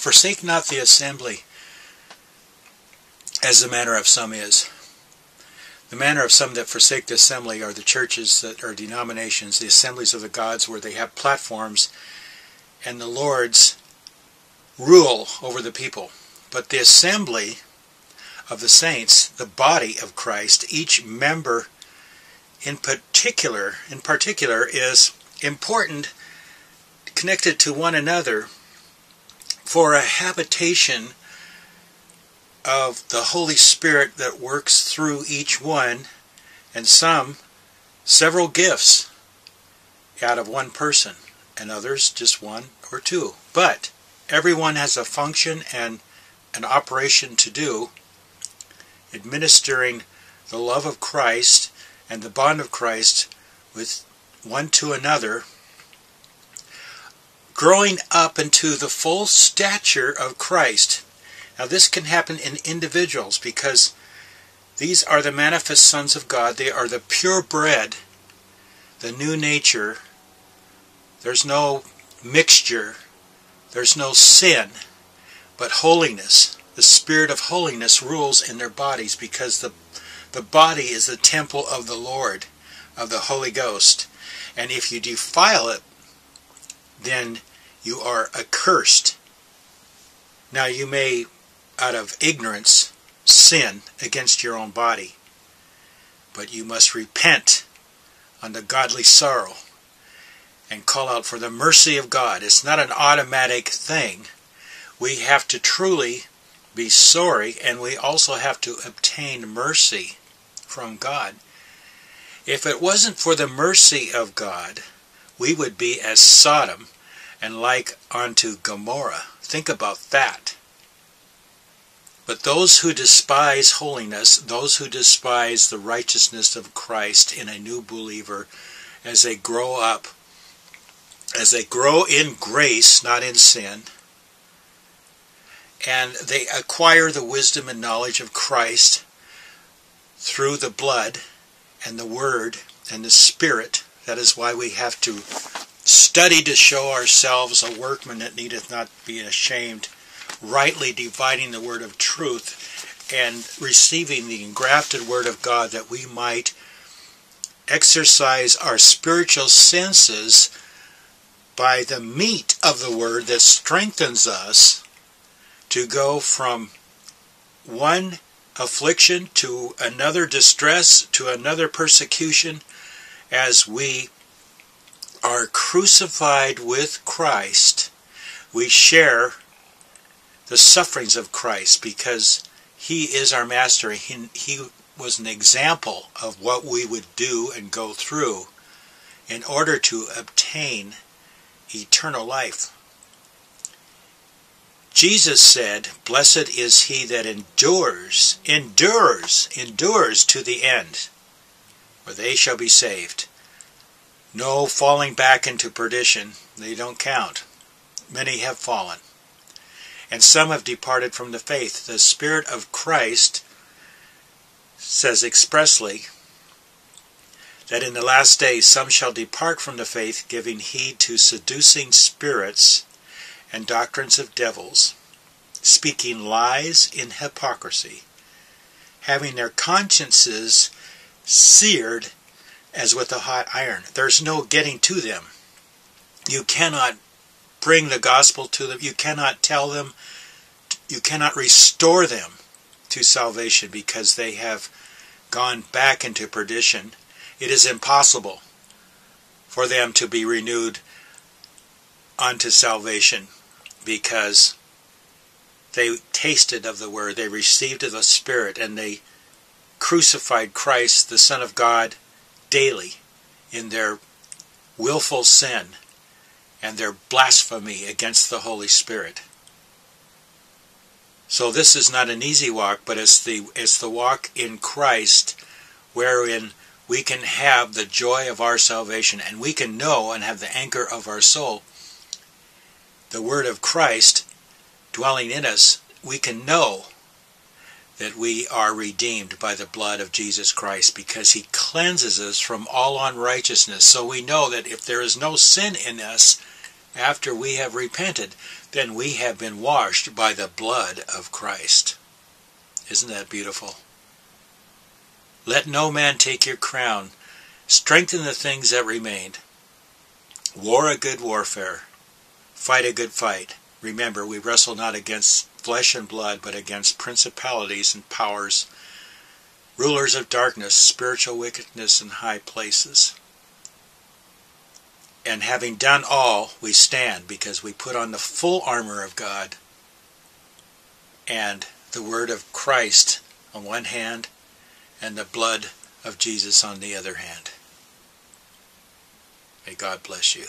Forsake not the assembly, as the manner of some is. The manner of some that forsake the assembly are the churches that are denominations, the assemblies of the gods where they have platforms and the Lord's rule over the people. But the assembly of the saints, the body of Christ, each member in particular, in particular is important connected to one another for a habitation of the Holy Spirit that works through each one, and some several gifts out of one person, and others just one or two. But everyone has a function and an operation to do, administering the love of Christ and the bond of Christ with one to another, growing up into the full stature of Christ now this can happen in individuals because these are the manifest sons of God. They are the purebred, the new nature. There's no mixture. There's no sin, but holiness. The spirit of holiness rules in their bodies because the, the body is the temple of the Lord, of the Holy Ghost. And if you defile it, then you are accursed. Now you may out of ignorance sin against your own body. But you must repent under godly sorrow and call out for the mercy of God. It's not an automatic thing. We have to truly be sorry and we also have to obtain mercy from God. If it wasn't for the mercy of God, we would be as Sodom and like unto Gomorrah. Think about that. But those who despise holiness, those who despise the righteousness of Christ in a new believer, as they grow up, as they grow in grace, not in sin, and they acquire the wisdom and knowledge of Christ through the blood and the Word and the Spirit. That is why we have to study to show ourselves a workman that needeth not be ashamed rightly dividing the word of truth and receiving the engrafted word of God that we might exercise our spiritual senses by the meat of the word that strengthens us to go from one affliction to another distress to another persecution as we are crucified with Christ we share the sufferings of Christ because he is our master. He, he was an example of what we would do and go through in order to obtain eternal life. Jesus said, Blessed is he that endures, endures, endures to the end, for they shall be saved. No falling back into perdition, they don't count. Many have fallen and some have departed from the faith. The Spirit of Christ says expressly that in the last days some shall depart from the faith, giving heed to seducing spirits and doctrines of devils, speaking lies in hypocrisy, having their consciences seared as with a hot iron. There's no getting to them. You cannot bring the gospel to them. You cannot tell them, you cannot restore them to salvation because they have gone back into perdition. It is impossible for them to be renewed unto salvation because they tasted of the word, they received of the Spirit, and they crucified Christ, the Son of God, daily in their willful sin and their blasphemy against the Holy Spirit. So this is not an easy walk, but it's the it's the walk in Christ wherein we can have the joy of our salvation and we can know and have the anchor of our soul the word of Christ dwelling in us we can know that we are redeemed by the blood of Jesus Christ because he cleanses us from all unrighteousness so we know that if there is no sin in us after we have repented, then we have been washed by the blood of Christ. Isn't that beautiful? Let no man take your crown. Strengthen the things that remained. War a good warfare. Fight a good fight. Remember, we wrestle not against flesh and blood, but against principalities and powers, rulers of darkness, spiritual wickedness in high places. And having done all, we stand because we put on the full armor of God and the word of Christ on one hand and the blood of Jesus on the other hand. May God bless you.